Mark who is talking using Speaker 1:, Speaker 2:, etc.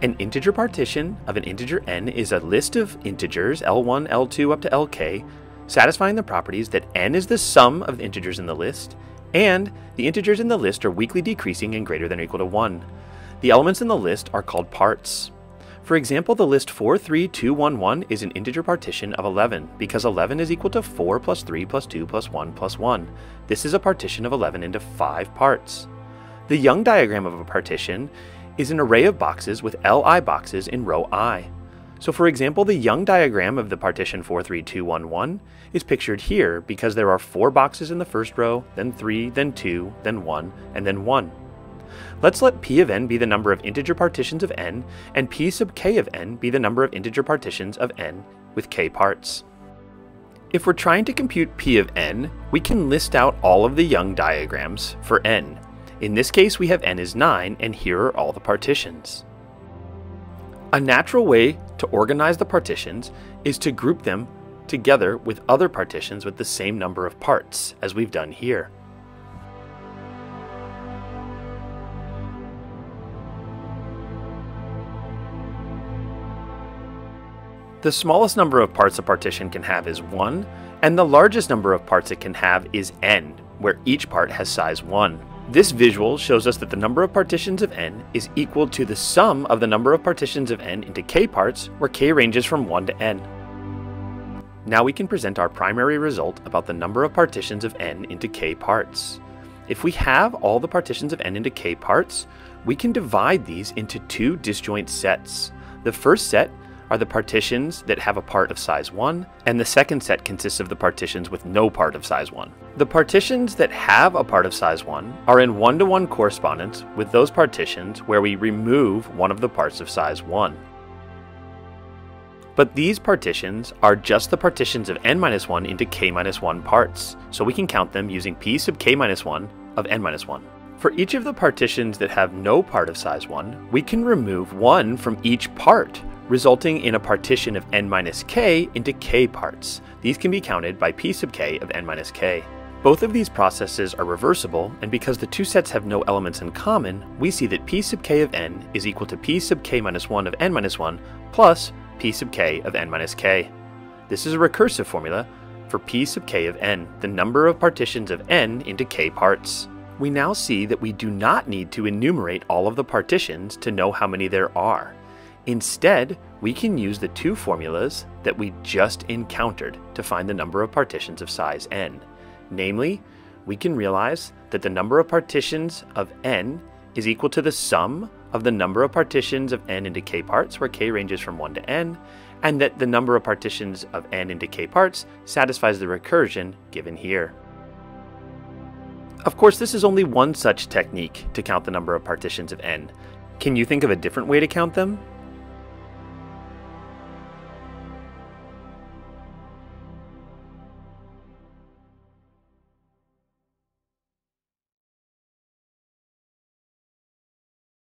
Speaker 1: An integer partition of an integer n is a list of integers L1, L2 up to Lk satisfying the properties that n is the sum of the integers in the list and the integers in the list are weakly decreasing and greater than or equal to 1. The elements in the list are called parts. For example, the list 43211 is an integer partition of 11 because 11 is equal to 4 plus 3 plus 2 plus 1 plus 1. This is a partition of 11 into 5 parts. The Young diagram of a partition is an array of boxes with Li boxes in row i. So for example, the Young diagram of the partition 43211 is pictured here because there are four boxes in the first row, then three, then two, then one, and then one. Let's let p of n be the number of integer partitions of n, and p sub k of n be the number of integer partitions of n with k parts. If we're trying to compute p of n, we can list out all of the Young diagrams for n, in this case, we have n is 9, and here are all the partitions. A natural way to organize the partitions is to group them together with other partitions with the same number of parts, as we've done here. The smallest number of parts a partition can have is 1, and the largest number of parts it can have is n, where each part has size 1. This visual shows us that the number of partitions of n is equal to the sum of the number of partitions of n into k parts, where k ranges from 1 to n. Now we can present our primary result about the number of partitions of n into k parts. If we have all the partitions of n into k parts, we can divide these into two disjoint sets. The first set are the partitions that have a part of size 1, and the second set consists of the partitions with no part of size 1. The partitions that have a part of size 1 are in one-to-one -one correspondence with those partitions where we remove one of the parts of size 1. But these partitions are just the partitions of n-1 into k-1 parts, so we can count them using p sub k-1 of n-1. For each of the partitions that have no part of size 1, we can remove one from each part, resulting in a partition of n minus k into k parts. These can be counted by p sub k of n minus k. Both of these processes are reversible, and because the two sets have no elements in common, we see that p sub k of n is equal to p sub k minus 1 of n minus 1 plus p sub k of n minus k. This is a recursive formula for p sub k of n, the number of partitions of n into k parts. We now see that we do not need to enumerate all of the partitions to know how many there are. Instead, we can use the two formulas that we just encountered to find the number of partitions of size n. Namely, we can realize that the number of partitions of n is equal to the sum of the number of partitions of n into k parts, where k ranges from 1 to n, and that the number of partitions of n into k parts satisfies the recursion given here. Of course, this is only one such technique to count the number of partitions of n. Can you think of a different way to count them?